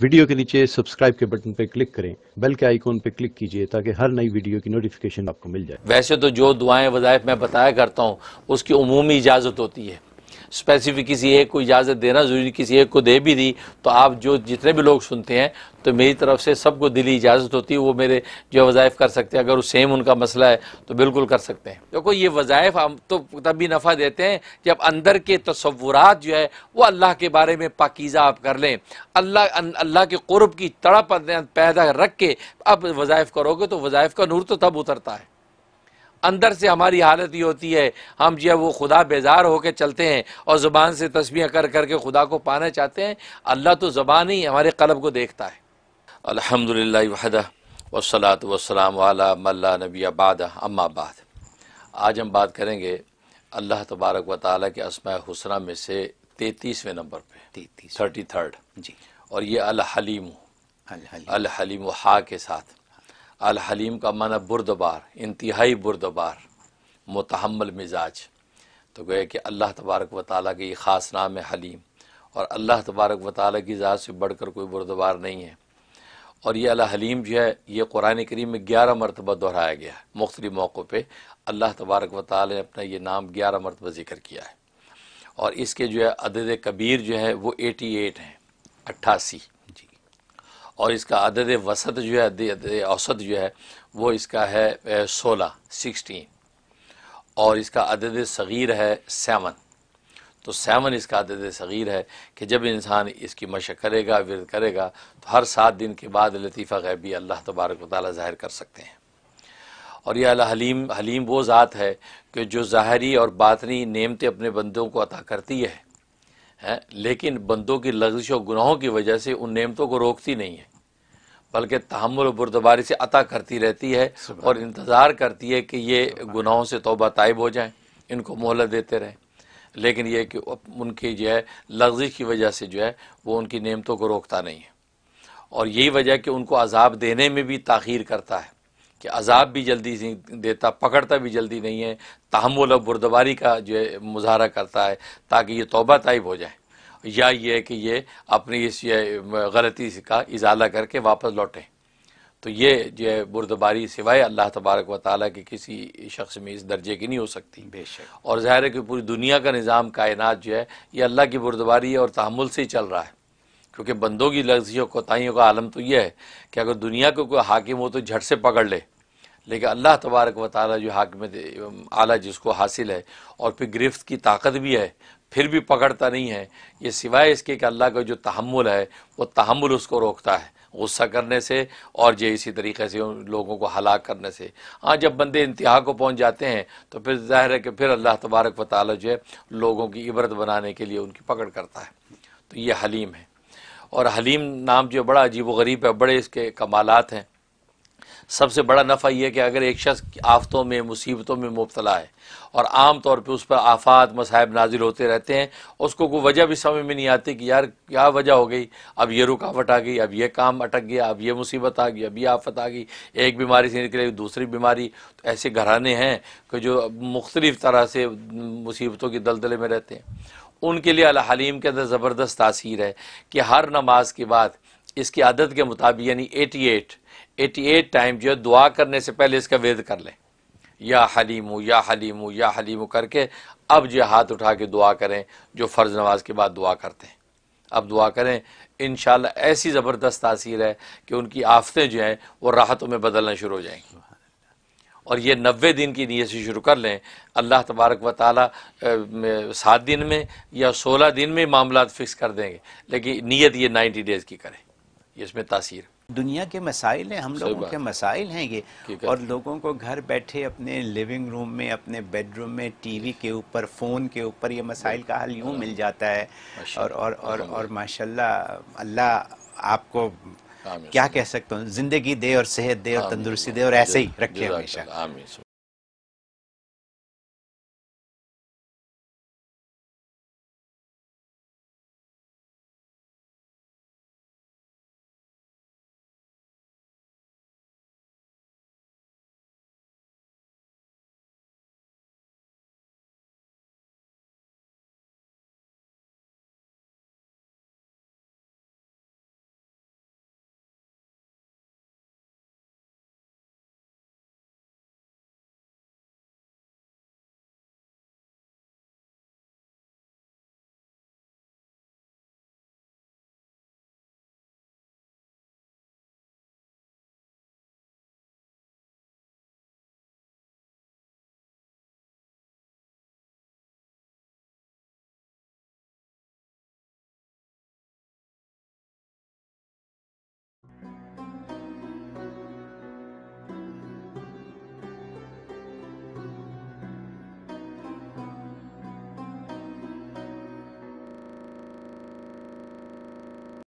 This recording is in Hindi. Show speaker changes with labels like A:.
A: वीडियो के नीचे सब्सक्राइब के बटन पर क्लिक करें, बेल के आइकॉन पर क्लिक कीजिए ताकि हर नई वीडियो की नोटिफिकेशन आपको मिल जाए।
B: वैसे तो जो दुआएँ वज़ायफ मैं बताया करता हूँ, उसकी उमूमी इजाज़त होती है। स्पेसिफिक किसी एक को इजाज़त देना ज़रूरी, किसी एक को दे भी दी तो आप जो जितने भी लोग सुनते हैं तो मेरी तरफ़ से सबको दिली इजाज़त होती है, वो मेरे जो है वज़ाइफ कर सकते हैं, अगर वो सेम उनका मसला है तो बिल्कुल कर सकते हैं। देखो, ये वज़ाइफ हम तो तभी नफ़ा देते हैं, जब अंदर के तस्वुरात जो है, वो अल्लाह के बारे में पाकिज़ा आप कर लें। अल्लाह अल्लाह के क़ुरब की तड़प पैदा रख के अब वज़ाइफ करोगे तो वज़ाइफ का नूर तो तब उतरता है। अंदर से हमारी हालत ये होती है हम जो है वो खुदा बेजार होकर चलते हैं और ज़ुबान से तस्वीर कर करके खुदा को पाना चाहते हैं अल्लाह तो ज़बान ही हमारे कलब को देखता है। अल्हम्दुलिल्लाह वहदा वसलात वसलाम वाला मल्ला नबी आबाद अम्माबाद आज हम बात करेंगे अल्लाह तबारक व ताली के असमा हुसना में से तैतीसवें नंबर पर तैतीस थर्टी थर्ड। जी। और ये अल हलीम अल हलीम हा के साथ। अल हलीम का माना बुरदबार इंतहाई बुरदबार मतहमल मिजाज तो गए कि अल्लाह तबारक व ताली की ख़ास नाम है हलीम और अल्लाह तबारक व ताली की ज़ात से बढ़कर कोई बुरदबार नहीं है और ये अल्लाह हलीम जो है ये कुरान करीम में ग्यारह मरतबा दोहराया गया है मुख्तलि मौक़ों पर अल्लाह तबारक व ताली ने अपना ये नाम ग्यारह मरतबा ज़िक्र किया है और इसके जो है अदद कबीर जो है वो एटी एट हैं अट्ठासी और इसका अदद वसत जो है औसत जो है, वो इसका है सोलह, सिक्सटीन। और इसका अदद सग़ीर है, सेवन। तो सेवन इसका अदद सग़ीर है कि जब इंसान इसकी मशक करेगा विरद करेगा तो हर सात दिन के बाद लतीफ़ा गैबी अल्लाह तबारक वाली ज़ाहिर कर सकते हैं। और यह हलीम हलीम वो ज़ात है कि जो ज़ाहरी और बातनी नेमतें अपने बंदों को अता करती है। है लेकिन बंदों की लग्जिश और गुनाहों की वजह से उन नेमतों को रोकती नहीं है बल्कि तहमुल बुरदबारी से अता करती रहती है और इंतज़ार करती है कि ये गुनाहों से तोबा तायब हो जाएँ इनको मोहलत देते रहें। लेकिन ये कि उनकी जो है लग्जिश की वजह से जो है वो उनकी नेमतों को रोकता नहीं है। और यही वजह कि उनको अजाब देने में भी ताख़ीर करता है। कि अजाब भी जल्दी नहीं देता पकड़ता भी जल्दी नहीं है। तहमुल और बुरदबारी का जो है मुजाहरा करता है ताकि ये तोबा ताइब हो जाए। या ये कि ये अपनी इस ये गलती का इजाला करके वापस लौटें। तो ये जो है बुरदबारी सिवाय अल्लाह तबारक व ताली के किसी शख्स में इस दर्जे की नहीं हो सकती। बेशक। और ज़ाहिर है कि पूरी दुनिया का निज़ाम कायनात जो है ये अल्लाह की बुरदबारी और तहमुल से ही चल रहा है। क्योंकि बंदों की लफ्जियों कोताहीियों का आलम तो यह है कि अगर दुनिया को कोई हाकिम हो तो झट से पकड़ ले। लेकिन अल्लाह तबारक व ताली जो हाकम आला जिसको हासिल है, और फिर गिरफ्त की ताकत भी है, फिर भी पकड़ता नहीं है, ये सिवाय इसके कि अल्लाह का जो तहमुल है, वो तहमुल उसको रोकता है, गुस्सा करने से, और जो इसी तरीके से उन लोगों को हलाक करने से। हाँ जब बंदे इंतहा को पहुँच जाते हैं तो फिर ज़ाहिर है कि फिर अल्लाह तबारक व ताली जो है, लोगों की इबरत बनाने के लिए उनकी पकड़ करता है। तो ये हलीम है। और हलीम नाम जो बड़ा अजीब व गरीब है, बड़े इसके कमालत हैं। सबसे बड़ा नफ़ा यह कि अगर एक शख्स आफतों में, मुसीबतों में मुबतला है और आम तौर पर उस पर आफात मसाहब नाजिल होते रहते हैं, उसको कोई वजह भी समझ में नहीं आती कि यार क्या वजह हो गई? अब ये रुकावट आ गई, अब ये काम अटक गया, अब ये मुसीबत आ गई, अब ये आफत आ गई, एक बीमारी से निकले, दूसरी बीमारी। तो ऐसे घराने हैं कि जो मुख्तलिफ़ तरह से मुसीबतों की दलदले में रहते हैं। उनके लिए अल हलीम के अंदर ज़बरदस्त तासीर है कि हर नमाज़ के बाद इसकी आदत के मुताबिक, यानी एटी एट एटी एट टाइम जो है, दुआ करने से पहले इसका वेद कर लें। या हलीमू या हलीमू या हलीमू करके अब जो हाथ उठा के दुआ करें, जो फ़र्ज़ नमाज़ के बाद दुआ करते हैं। अब दुआ करें इन ऐसी ज़बरदस्त तासीर है कि उनकी आफतें जो हैं, वो राहतों में बदलना शुरू हो जाएँगी। और ये नबे दिन की नीयत से शुरू कर लें, अल्लाह तबारक व ताली सात दिन में या सोलह दिन में मामला फिक्स कर देंगे, लेकिन नीयत ये नाइन्टी डेज़ की करें। इसमें तासीर।
C: दुनिया के मसाइल हैं हम लोगों के मसाइल हैं ये। और लोगों को घर बैठे अपने लिविंग रूम में अपने बेडरूम में टीवी के ऊपर फ़ोन के ऊपर ये मसाइल का हल यूँ मिल जाता है। और और और और माशाल्लाह अल्लाह आपको क्या कह सकता हूँ ज़िंदगी दे और सेहत दे और तंदुरुस्ती दे और ऐसे ही रखे हमेशा।